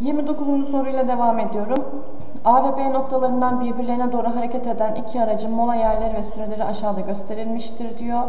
29. soruyla devam ediyorum. A ve B noktalarından birbirlerine doğru hareket eden iki aracın mola yerleri ve süreleri aşağıda gösterilmiştir diyor.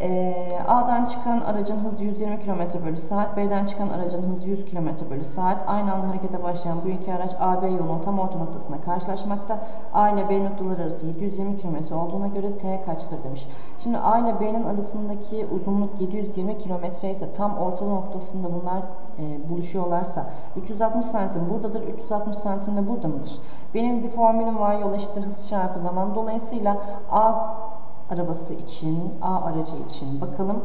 Ee, A'dan çıkan aracın hızı 120 km bölü saat, B'den çıkan aracın hızı 100 km bölü saat. Aynı anda harekete başlayan bu iki araç A, B yolunun tam orta noktasında karşılaşmakta. A ile B noktaları arası 720 km olduğuna göre T kaçtır demiş. Şimdi A ile B'nin arasındaki uzunluk 720 km ise tam orta noktasında bunlar e, buluşuyorlarsa 360 santim buradadır, 360 santim de burada mıdır? Benim bir formülüm var yol eşittir hız çarpı zaman. Dolayısıyla A arabası için, A aracı için bakalım.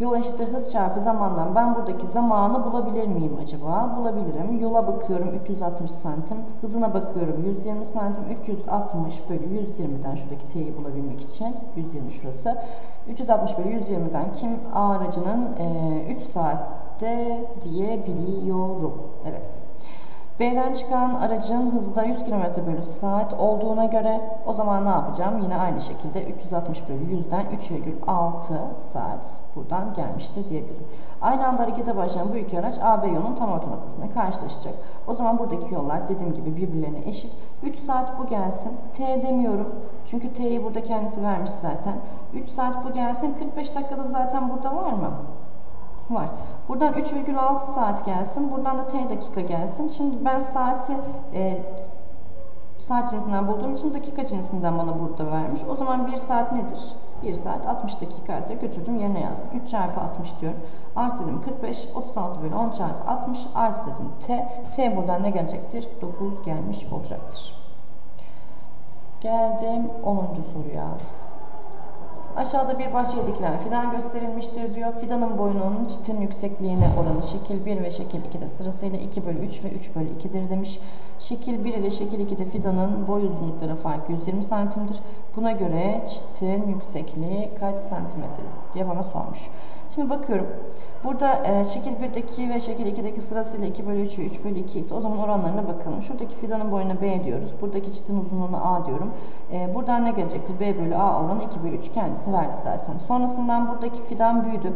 Yol eşittir hız çarpı zamandan ben buradaki zamanı bulabilir miyim acaba? Bulabilirim. Yola bakıyorum 360 santim. Hızına bakıyorum 120 santim. 360 bölü 120'den şuradaki t'yi bulabilmek için 120 şurası. 360 bölü 120'den kim A aracının e, 3 saatte diyebiliyorum. Evet. B'den çıkan aracın hızı da 100 km bölü saat olduğuna göre o zaman ne yapacağım? Yine aynı şekilde 360 bölü 100'den 3,6 saat buradan gelmiştir diyebilirim. Aynı anda harekete başlayan bu iki araç A, B yolunun tam orta noktasında karşılaşacak. O zaman buradaki yollar dediğim gibi birbirlerine eşit. 3 saat bu gelsin. T demiyorum. Çünkü T'yi burada kendisi vermiş zaten. 3 saat bu gelsin. 45 dakikada zaten burada var mı? var. Buradan 3,6 saat gelsin. Buradan da t dakika gelsin. Şimdi ben saati e, saat cinsinden bulduğum için dakika cinsinden bana burada vermiş. O zaman 1 saat nedir? 1 saat 60 dakika ise götürdüm yerine yazdım. 3 çarpı 60 diyorum. Artı dedim 45, 36 bölü 10 çarpı 60 artı dedim t. T buradan ne gelecektir? 9 gelmiş olacaktır. Geldim 10. soruya. Aşağıda bir bahçeye dikilen fidan gösterilmiştir diyor. Fidanın boyunun çitin yüksekliğine oranı şekil 1 ve şekil 2'de sırasıyla 2 bölü 3 ve 3 bölü 2'dir demiş. Şekil 1 ile şekil 2'de fidanın boy uzunlukları farkı 120 santimdir. Buna göre çitin yüksekliği kaç santimetre diye bana sormuş. Şimdi bakıyorum. Burada e, şekil 1'deki ve şekil 2'deki sırasıyla 2 bölü 3 ve 3 bölü 2 ise o zaman oranlarına bakalım. Şuradaki fidanın boyuna B diyoruz. Buradaki çitin uzunluğuna A diyorum. E, buradan ne gelecektir? B bölü A oranı 2 bölü 3 kendisi verdi zaten. Sonrasından buradaki fidan büyüdü.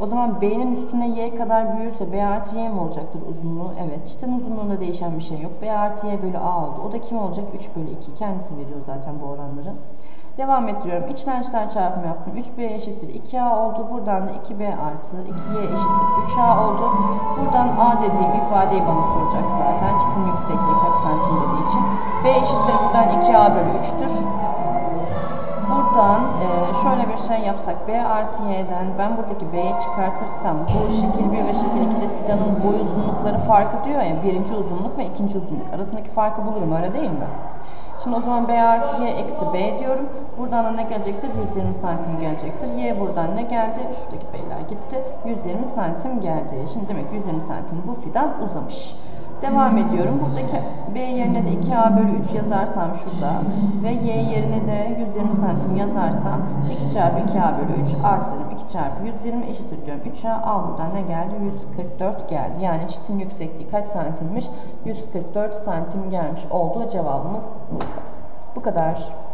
O zaman B'nin üstüne Y kadar büyürse B artı Y mi olacaktır uzunluğu? Evet. Çitin uzunluğunda değişen bir şey yok. B artı Y bölü A oldu. O da kim olacak? 3 bölü 2. Kendisi veriyor zaten bu oranları. Devam ettiriyorum. İçler çarpımı yaptım. 3b eşittir 2a oldu. Buradan da 2b artı 2y eşittir 3a oldu. Buradan a dediğim ifadeyi bana soracak zaten. Çitin yüksekliği kaç santim dediği için. b eşittir buradan 2a bölü 3'tür. Buradan e, şöyle bir şey yapsak. b artı y'den ben buradaki b'yi çıkartırsam bu şekil 1 ve şekil 2'de fidanın boy uzunlukları farkı diyor ya. Birinci uzunluk ve ikinci uzunluk. Arasındaki farkı bulurum öyle değil mi? Şimdi o zaman B artı Y eksi B diyorum. Buradan da ne gelecektir? 120 santim gelecektir. Y buradan ne geldi? Şuradaki B'ler gitti. 120 santim geldi. Şimdi demek 120 santim bu fidan uzamış. Devam ediyorum. Buradaki B yerine de 2A bölü 3 yazarsam şurada ve Y yerine de 120 santim yazarsam 2 çarpı 2A bölü 3 artı dedim 2 çarpı 120 eşittir diyorum. 3A A buradan ne geldi? 144 geldi. Yani çitin yüksekliği kaç santimmiş? 144 santim gelmiş olduğu cevabımız Bursa. Bu kadar.